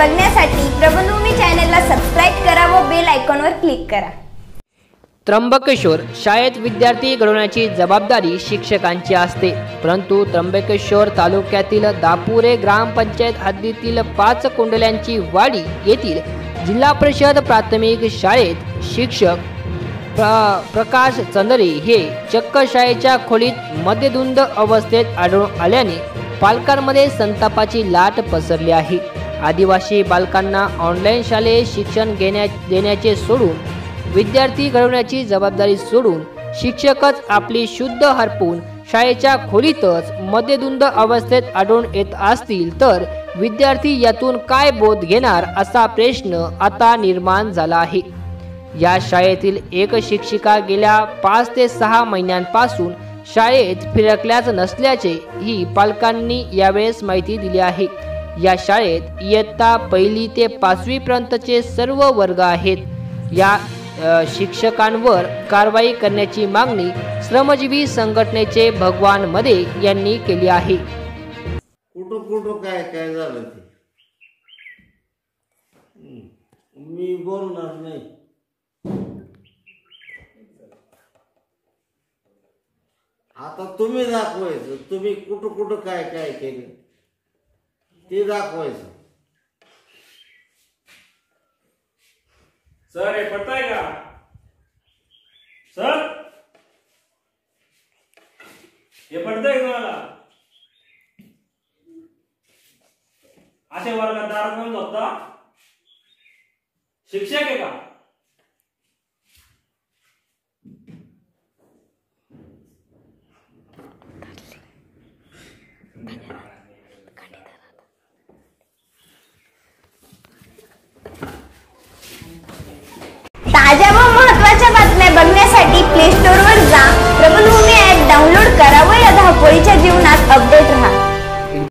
बघण्यासाठी प्रबलभूमी चॅनलला सबस्क्राईब करा व बेल आयकॉनवर क्लिक करा. त्र्यंबकेश्वर शाळेत विद्यार्थी घडवण्याची जबाबदारी शिक्षकांची असते. परंतु त्र्यंबकेश्वर तालुक्यातील दापुरे ग्रामपंचायत हद्दीतील पाच कोंडल्यांची वाडी येथील जिल्हा परिषद प्राथमिक शाळेत शिक्षक प्र प्रकाश चंदरे हे चक्क शाळेच्या खोलीत मध्यधुंद अवस्थेत आढळून आल्याने पालकांमध्ये संतापाची लाट पसरली आहे. आदिवासी बालकांना ऑनलाईन शालेय शिक्षण घेण्या देण्याचे सोडून विद्यार्थी घडवण्याची जबाबदारी सोडून शिक्षकच आपली शुद्ध हरपून शाळेच्या खोलीतच मध्यधुंद अवस्थेत आढळून येत असतील तर विद्यार्थी यातून काय बोध घेणार असा प्रश्न आता निर्माण झाला आहे. या शाळेतील एक शिक्षिका गेल्या पाच ते सहा महिन्यांपासून शाळेत फिरकल्याच नसल्याचे ही पालकांनी यावेळेस माहिती दिली आहे. या शाळेत इयत्ता पहिली ते पाचवी पर्यंतचे सर्व वर्ग आहेत. या शिक्षकांवर कारवाई करण्याची मागणी श्रमजीवी संघटनेचे भगवानमध्ये यांनी केली आहे. कुठं कुठं काय काय झालं ते? मी बोलणार नाही. आता तुम्ही दाखवायचं तुम्ही कुठं कुठं काय काय केलं? ते दाखवायचं. सर हे पडताय का? सर? हे पडतंय का तुम्हाला? असे वर्गात दारात होता शिक्षक आहे का? साठी प्ले स्टोअर वर जा. प्रबलभूमी ऍप डाउनलोड करा व या धावपळीच्या जीवनात